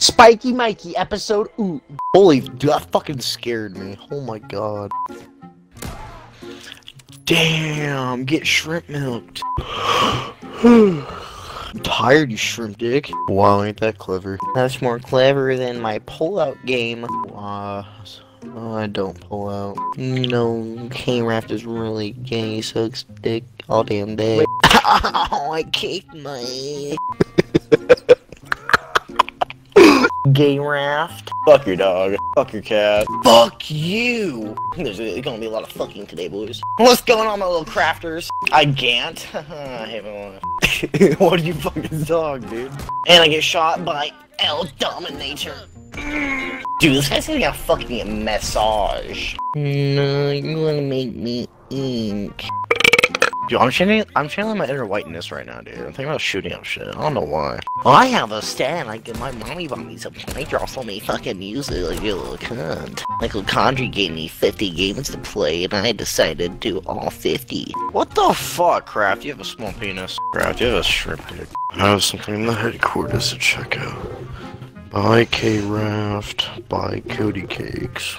Spikey Mikey episode ooh. Holy dude, that fucking scared me. Oh my god. Damn, get shrimp milked. I'm tired, you shrimp dick. Wow, ain't that clever. That's more clever than my pull-out game. Uh, oh, I don't pull out. No, Cuhraft is really gay, sucks dick all damn day. Ow, I kicked my... Gay raft. Fuck your dog. Fuck your cat. Fuck you! There's gonna be a lot of fucking today, boys. What's going on, my little crafters? I can't. I haven't one. what are you fucking dog, dude? And I get shot by El Dominator. Dude, this guy's getting a fucking massage. No, you wanna make me ink. Dude, I'm channeling, I'm channeling my inner whiteness right now, dude. I'm thinking about shooting up shit. I don't know why. I have a stand. Get my mommy bought me some playground for me fucking music like you little cunt. Michael Condrey gave me 50 games to play, and I decided to do all 50. What the fuck, Craft? You have a small penis. Craft, you have a shrimp dick. I have something in the headquarters to check out. Bye, Cuhraft. Bye, Cody Cakes.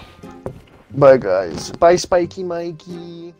Bye, guys. Bye, Spikey Mikey.